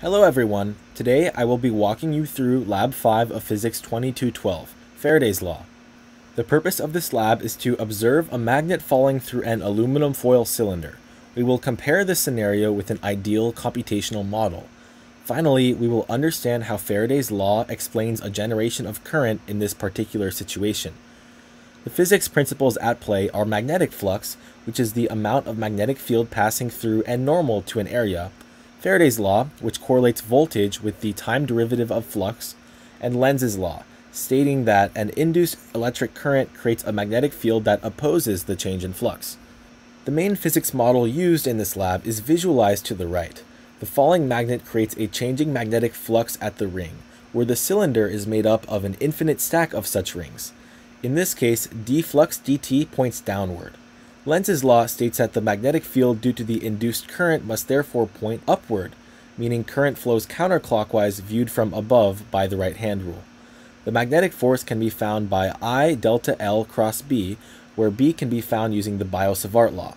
Hello everyone. Today I will be walking you through Lab 5 of Physics 2212, Faraday's Law. The purpose of this lab is to observe a magnet falling through an aluminum foil cylinder. We will compare this scenario with an ideal computational model. Finally, we will understand how Faraday's law explains a generation of current in this particular situation. The physics principles at play are magnetic flux, which is the amount of magnetic field passing through and normal to an area, Faraday's law, which correlates voltage with the time derivative of flux, and Lenz's law, stating that an induced electric current creates a magnetic field that opposes the change in flux. The main physics model used in this lab is visualized to the right. The falling magnet creates a changing magnetic flux at the ring, where the cylinder is made up of an infinite stack of such rings. In this case, d flux dt points downward. Lenz's law states that the magnetic field due to the induced current must therefore point upward, meaning current flows counterclockwise viewed from above by the right hand rule. The magnetic force can be found by I delta L cross B, where B can be found using the Biot-Savart law.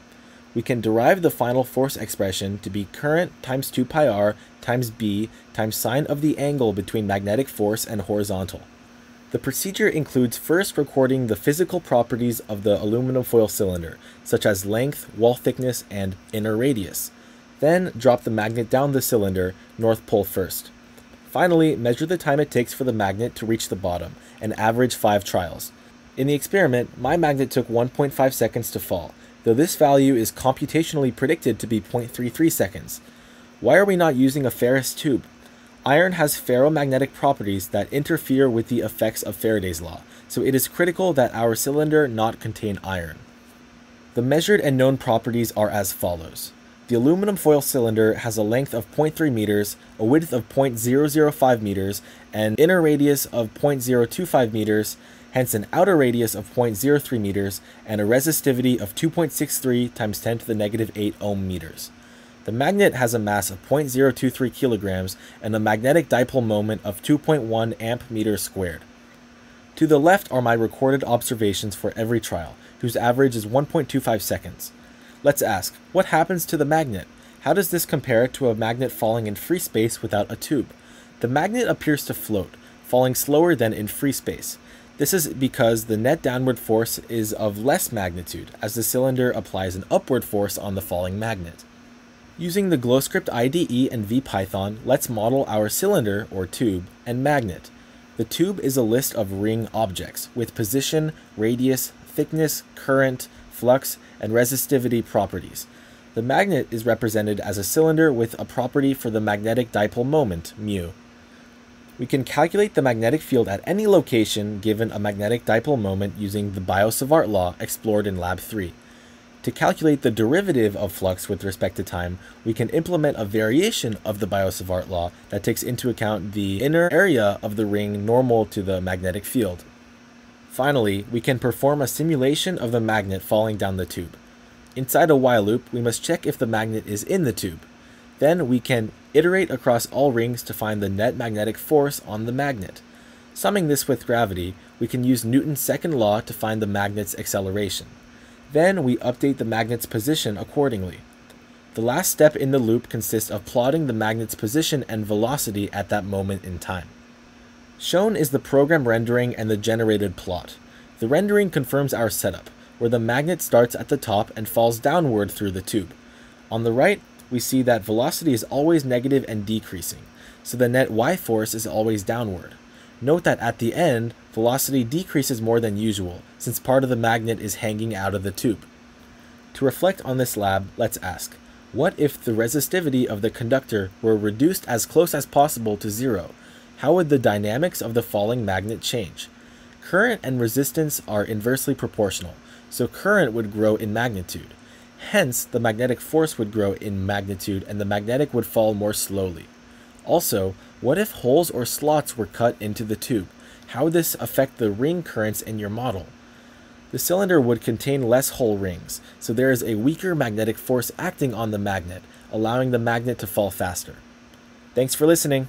We can derive the final force expression to be current times 2 pi r times B times sine of the angle between magnetic force and horizontal. The procedure includes first recording the physical properties of the aluminum foil cylinder, such as length, wall thickness, and inner radius. Then drop the magnet down the cylinder, north pole first. Finally, measure the time it takes for the magnet to reach the bottom, and average 5 trials. In the experiment, my magnet took 1.5 seconds to fall, though this value is computationally predicted to be 0.33 seconds. Why are we not using a ferrous tube? Iron has ferromagnetic properties that interfere with the effects of Faraday's law, so it is critical that our cylinder not contain iron. The measured and known properties are as follows. The aluminum foil cylinder has a length of 0.3 meters, a width of 0.005 meters, an inner radius of 0.025 meters, hence an outer radius of 0.03 meters, and a resistivity of 2.63 times 10 to the negative 8 ohm meters. The magnet has a mass of 0.023 kilograms and a magnetic dipole moment of 2.1 amp meters squared. To the left are my recorded observations for every trial, whose average is 1.25 seconds. Let's ask, what happens to the magnet? How does this compare to a magnet falling in free space without a tube? The magnet appears to float, falling slower than in free space. This is because the net downward force is of less magnitude, as the cylinder applies an upward force on the falling magnet. Using the GlowScript IDE and VPython, let's model our cylinder, or tube, and magnet. The tube is a list of ring objects, with position, radius, thickness, current, flux, and resistivity properties. The magnet is represented as a cylinder with a property for the magnetic dipole moment, mu. We can calculate the magnetic field at any location given a magnetic dipole moment using the Biot-Savart law explored in Lab 3. To calculate the derivative of flux with respect to time, we can implement a variation of the Biot-Savart law that takes into account the inner area of the ring normal to the magnetic field. Finally, we can perform a simulation of the magnet falling down the tube. Inside a while loop, we must check if the magnet is in the tube. Then we can iterate across all rings to find the net magnetic force on the magnet. Summing this with gravity, we can use Newton's second law to find the magnet's acceleration. Then we update the magnet's position accordingly. The last step in the loop consists of plotting the magnet's position and velocity at that moment in time. Shown is the program rendering and the generated plot. The rendering confirms our setup, where the magnet starts at the top and falls downward through the tube. On the right, we see that velocity is always negative and decreasing, so the net y force is always downward. Note that at the end, velocity decreases more than usual, since part of the magnet is hanging out of the tube. To reflect on this lab, let's ask, what if the resistivity of the conductor were reduced as close as possible to zero? How would the dynamics of the falling magnet change? Current and resistance are inversely proportional, so current would grow in magnitude. Hence, the magnetic force would grow in magnitude and the magnetic would fall more slowly. Also, what if holes or slots were cut into the tube? How would this affect the ring currents in your model? The cylinder would contain less whole rings, so there is a weaker magnetic force acting on the magnet, allowing the magnet to fall faster. Thanks for listening.